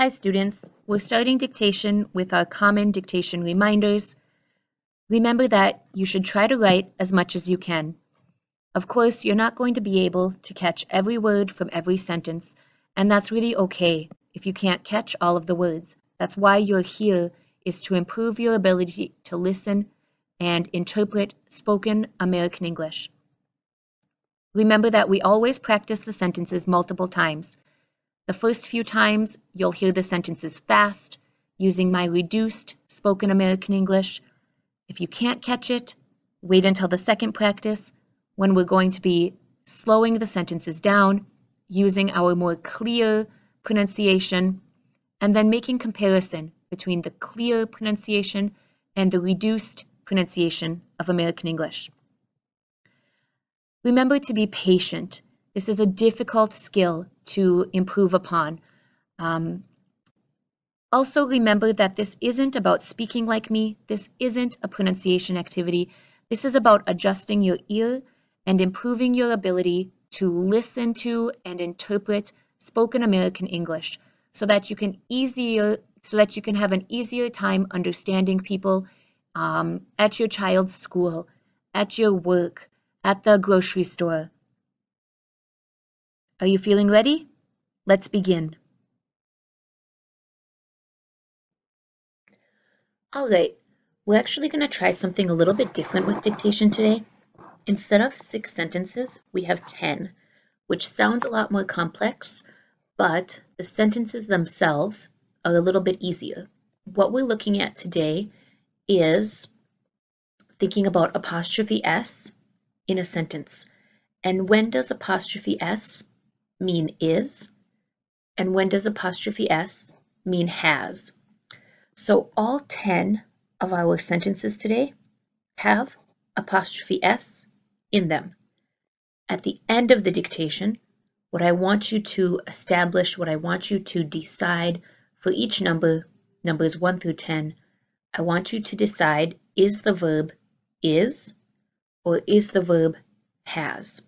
Hi students, we're starting dictation with our common dictation reminders. Remember that you should try to write as much as you can. Of course, you're not going to be able to catch every word from every sentence, and that's really okay if you can't catch all of the words. That's why you're here is to improve your ability to listen and interpret spoken American English. Remember that we always practice the sentences multiple times. The first few times, you'll hear the sentences fast, using my reduced spoken American English. If you can't catch it, wait until the second practice, when we're going to be slowing the sentences down, using our more clear pronunciation, and then making comparison between the clear pronunciation and the reduced pronunciation of American English. Remember to be patient. This is a difficult skill to improve upon. Um, also remember that this isn't about speaking like me. This isn't a pronunciation activity. This is about adjusting your ear and improving your ability to listen to and interpret spoken American English so that you can easier so that you can have an easier time understanding people um, at your child's school, at your work, at the grocery store. Are you feeling ready? Let's begin. All right, we're actually going to try something a little bit different with dictation today. Instead of six sentences, we have 10, which sounds a lot more complex, but the sentences themselves are a little bit easier. What we're looking at today is thinking about apostrophe S in a sentence. And when does apostrophe S mean is? And when does apostrophe S mean has? So all 10 of our sentences today have apostrophe S in them. At the end of the dictation, what I want you to establish, what I want you to decide for each number, numbers 1 through 10, I want you to decide is the verb is or is the verb has.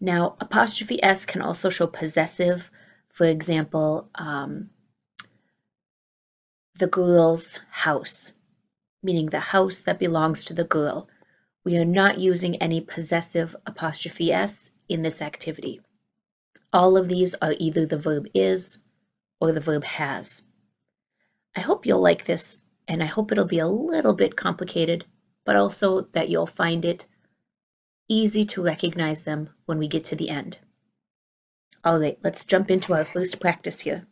Now, apostrophe S can also show possessive. For example, um, the girl's house, meaning the house that belongs to the girl. We are not using any possessive apostrophe S in this activity. All of these are either the verb is or the verb has. I hope you'll like this, and I hope it'll be a little bit complicated, but also that you'll find it easy to recognize them when we get to the end. All right, let's jump into our first practice here.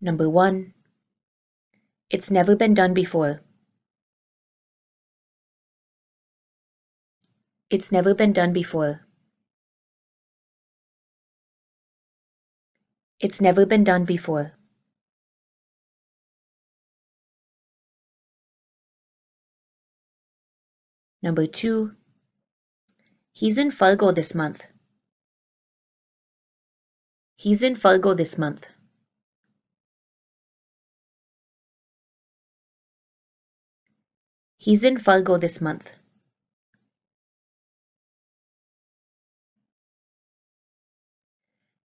Number one, it's never been done before. It's never been done before. It's never been done before. Number two, he's in Fargo this month. He's in Fargo this month. He's in Fargo this month.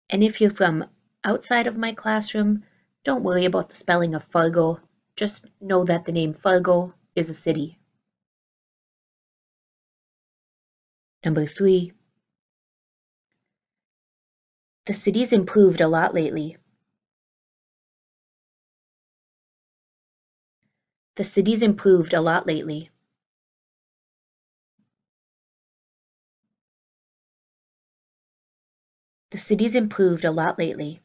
And if you're from outside of my classroom, don't worry about the spelling of Fargo. Just know that the name Fargo is a city. Number three, the city's improved a lot lately. The city's improved a lot lately. The city's improved a lot lately.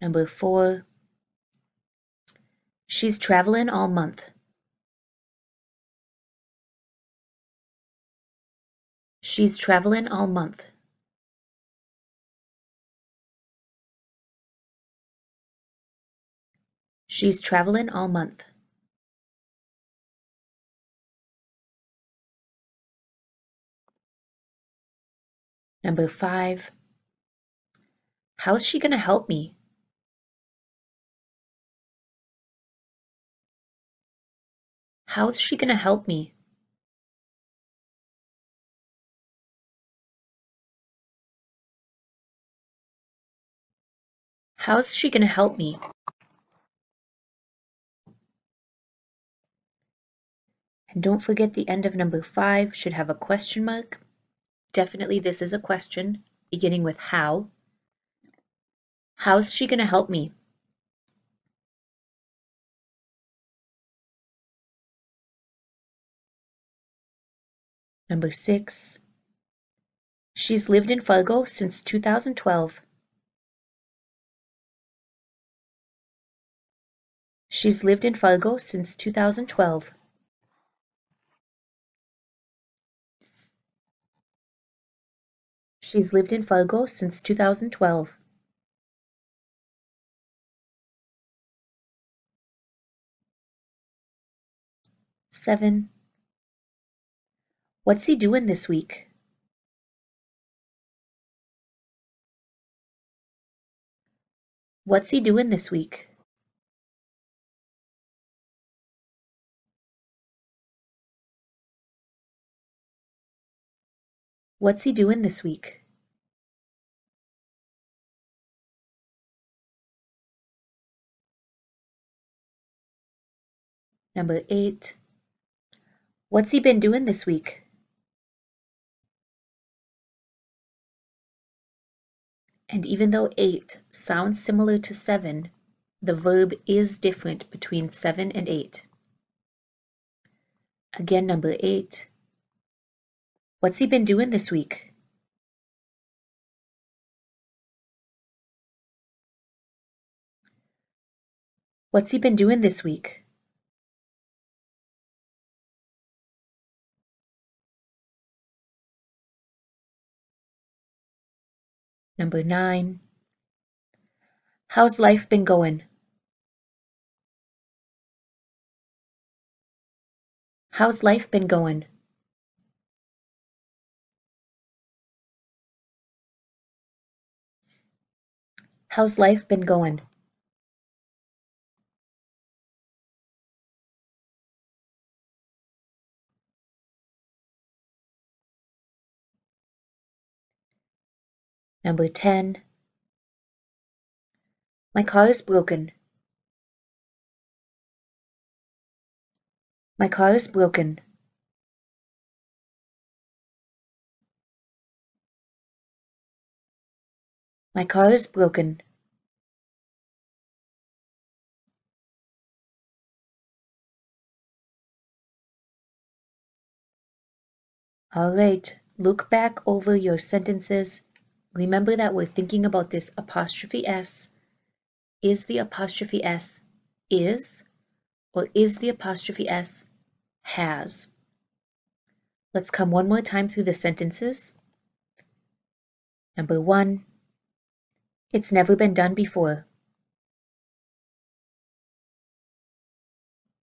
Number four, she's traveling all month. She's traveling all month. She's traveling all month. Number five, how's she going to help me? How's she gonna help me? How's she gonna help me? And don't forget the end of number five should have a question mark. Definitely this is a question, beginning with how. How's she gonna help me? Number six, she's lived in Fargo since 2012. She's lived in Fargo since 2012. She's lived in Fargo since 2012. Seven. What's he doing this week? What's he doing this week? What's he doing this week? Number eight. What's he been doing this week? And even though eight sounds similar to seven, the verb is different between seven and eight. Again, number eight. What's he been doing this week? What's he been doing this week? Number nine. How's life been going? How's life been going? How's life been going? Number 10. My car is broken. My car is broken. My car is broken. All right, look back over your sentences Remember that we're thinking about this apostrophe S. Is the apostrophe S is or is the apostrophe S has? Let's come one more time through the sentences. Number one, it's never been done before.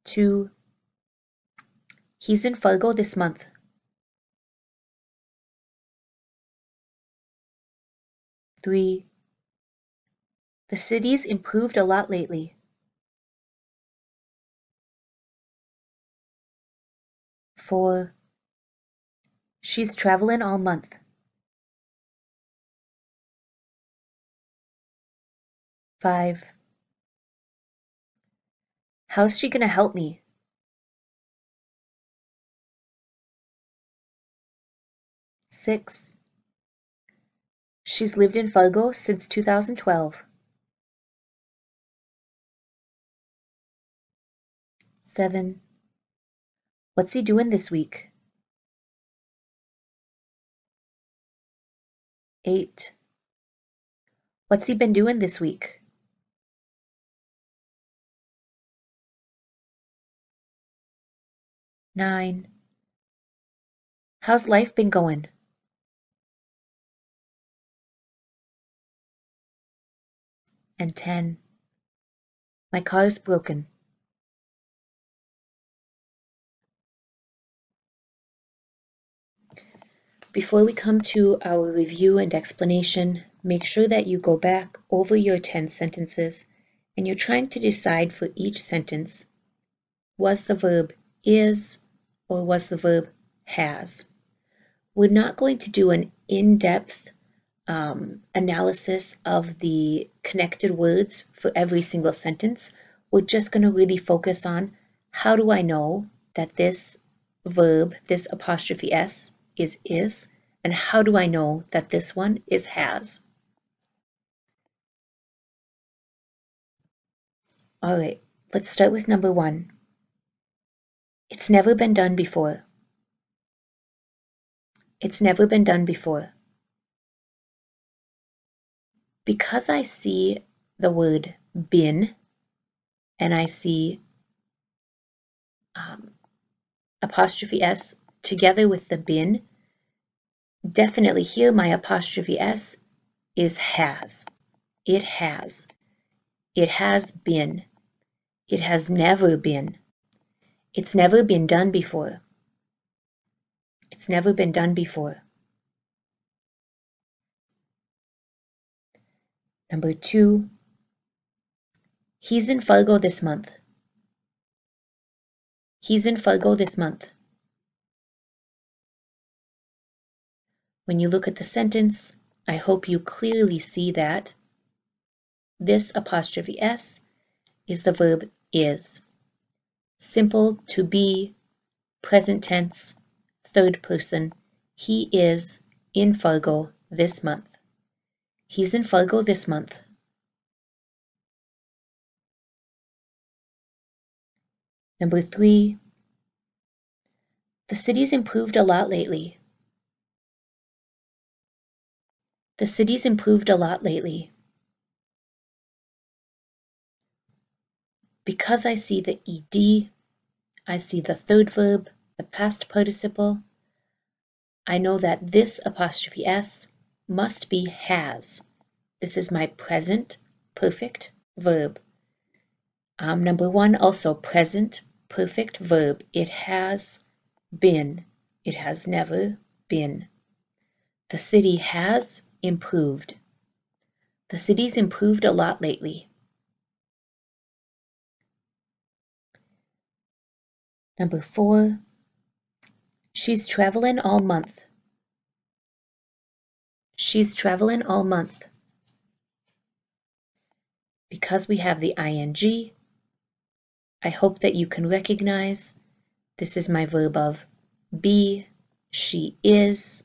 Two, he's in Fargo this month. Three, the city's improved a lot lately. Four, she's traveling all month. Five, how's she gonna help me? Six, She's lived in Fargo since 2012. Seven. What's he doing this week? Eight. What's he been doing this week? Nine. How's life been going? And ten. My car is broken. Before we come to our review and explanation, make sure that you go back over your 10 sentences and you're trying to decide for each sentence, was the verb is or was the verb has? We're not going to do an in-depth um, analysis of the connected words for every single sentence. We're just going to really focus on how do I know that this verb, this apostrophe S, is is, and how do I know that this one is has. All right, let's start with number one. It's never been done before. It's never been done before. Because I see the word been and I see um, apostrophe S together with the been, definitely here my apostrophe S is has. It has. It has been. It has never been. It's never been done before. It's never been done before. Number two, he's in Fargo this month. He's in Fargo this month. When you look at the sentence, I hope you clearly see that this apostrophe S is the verb is. Simple to be, present tense, third person. He is in Fargo this month. He's in Fargo this month. Number three, the city's improved a lot lately. The city's improved a lot lately. Because I see the ed, I see the third verb, the past participle, I know that this apostrophe s must be has. This is my present perfect verb. Um, number one, also present perfect verb. It has been. It has never been. The city has improved. The city's improved a lot lately. Number four, she's traveling all month. She's traveling all month. Because we have the ing, I hope that you can recognize this is my verb of be, she is,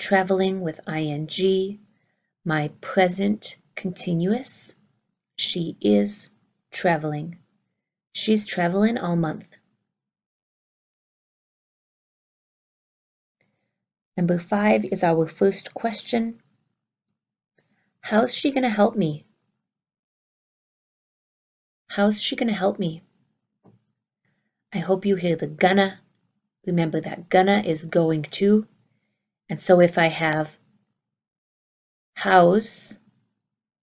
traveling with ing, my present continuous, she is traveling. She's traveling all month. Number five is our first question. How's she going to help me? How's she going to help me? I hope you hear the gonna. Remember that gonna is going to. And so if I have how's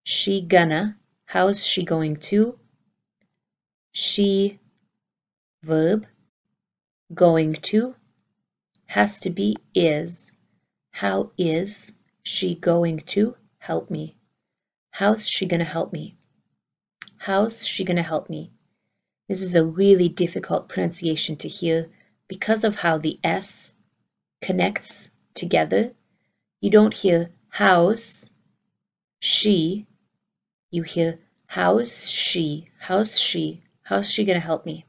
she gonna, how's she going to? She verb going to has to be is. How is she going to help me? How's she going to help me? How's she going to help me? This is a really difficult pronunciation to hear because of how the S connects together. You don't hear how's she, you hear how's she, how's she, how's she going to help me?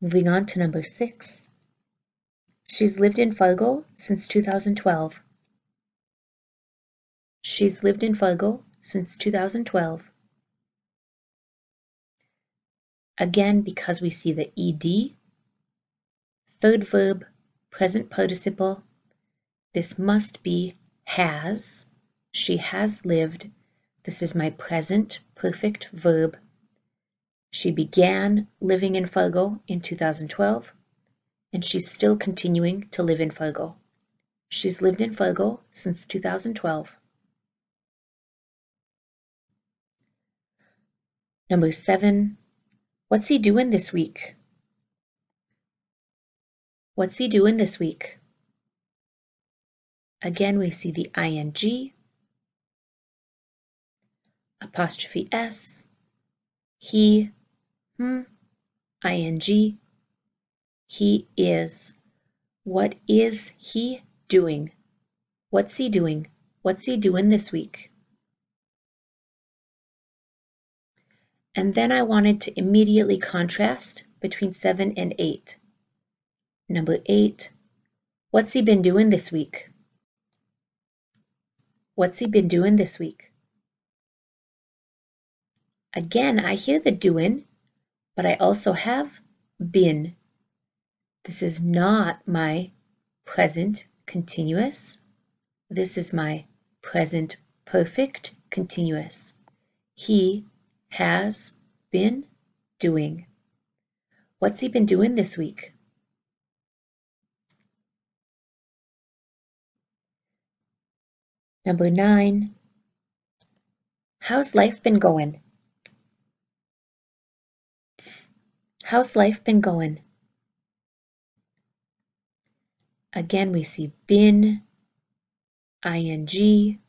Moving on to number six. She's lived in Fargo since 2012. She's lived in Fargo since 2012. Again, because we see the ed, third verb, present participle, this must be has. She has lived. This is my present perfect verb. She began living in Fargo in 2012, and she's still continuing to live in Fargo. She's lived in Fargo since 2012. Number seven, what's he doing this week? What's he doing this week? Again, we see the ing, apostrophe s, he, hmm, ing, he is. What is he doing? What's he doing? What's he doing this week? And then I wanted to immediately contrast between 7 and 8. Number 8, what's he been doing this week? What's he been doing this week? Again, I hear the doing, but I also have been. This is not my present continuous. This is my present perfect continuous. He has been doing. What's he been doing this week? Number nine, how's life been going? How's life been going? Again, we see been, ing.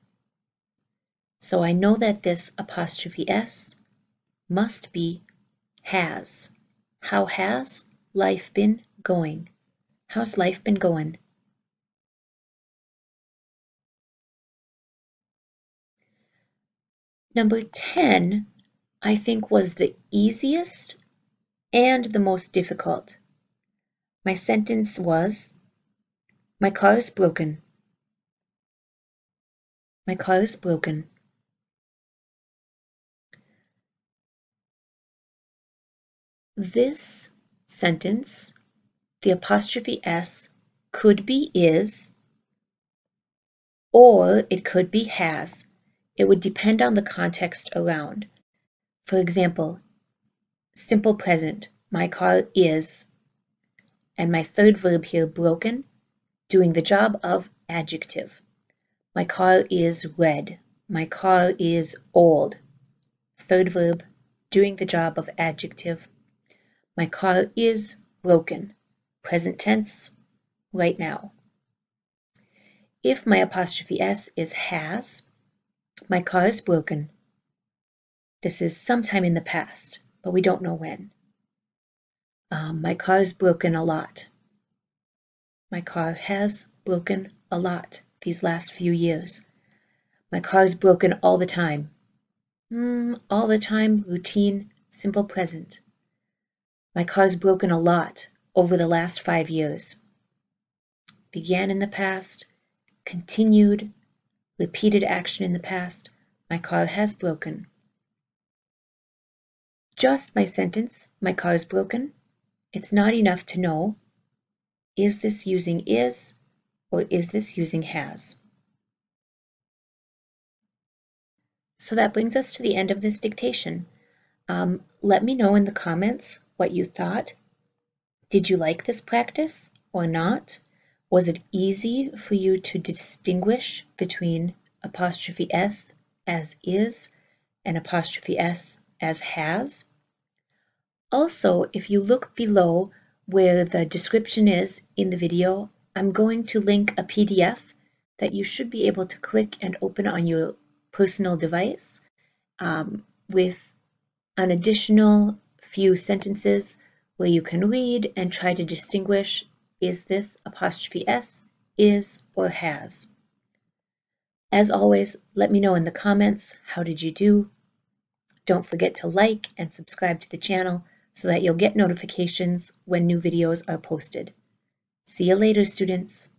So I know that this apostrophe s must be has. How has life been going? How's life been going? Number 10, I think was the easiest and the most difficult. My sentence was, my car is broken. My car is broken. This sentence, the apostrophe S could be is, or it could be has. It would depend on the context around. For example, simple present, my car is, and my third verb here, broken, doing the job of adjective. My car is red. My car is old. Third verb, doing the job of adjective. My car is broken. Present tense, right now. If my apostrophe S is has, my car is broken. This is sometime in the past, but we don't know when. Um, my car is broken a lot. My car has broken a lot these last few years. My car is broken all the time. Mm, all the time, routine, simple present. My car's broken a lot over the last five years. Began in the past, continued, repeated action in the past. My car has broken. Just my sentence, my car is broken. It's not enough to know, is this using is or is this using has? So that brings us to the end of this dictation. Um, let me know in the comments what you thought. Did you like this practice or not? Was it easy for you to distinguish between apostrophe s as is and apostrophe s as has? Also, if you look below where the description is in the video, I'm going to link a PDF that you should be able to click and open on your personal device um, with an additional few sentences where you can read and try to distinguish is this apostrophe s, is, or has. As always, let me know in the comments how did you do. Don't forget to like and subscribe to the channel so that you'll get notifications when new videos are posted. See you later, students.